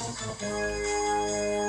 うん。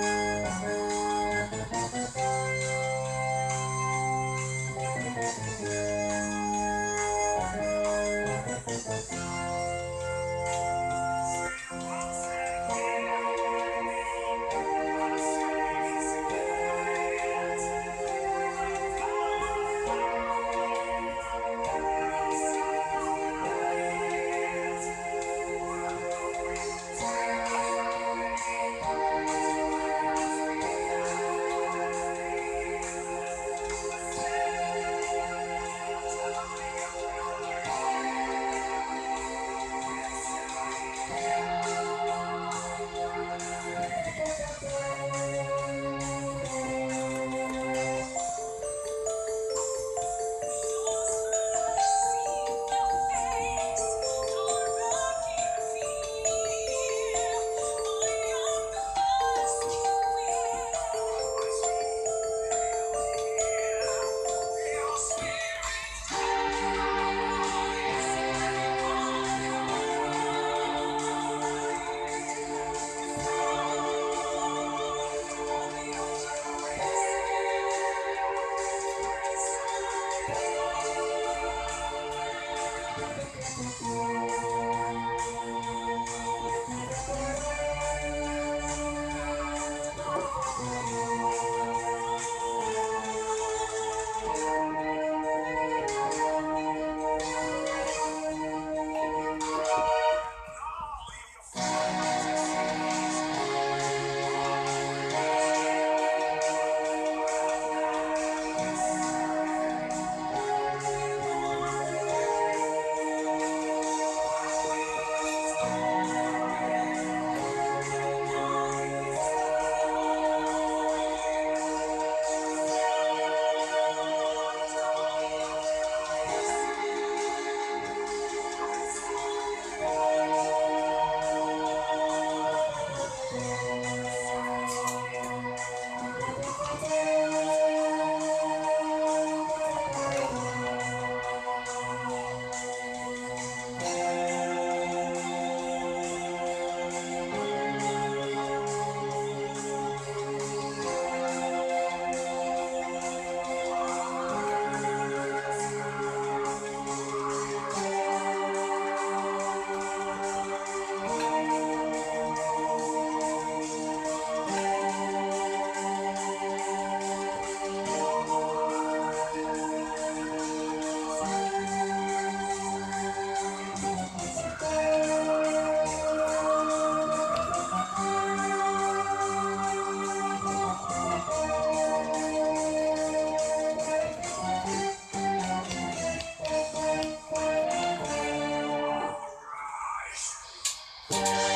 Bye.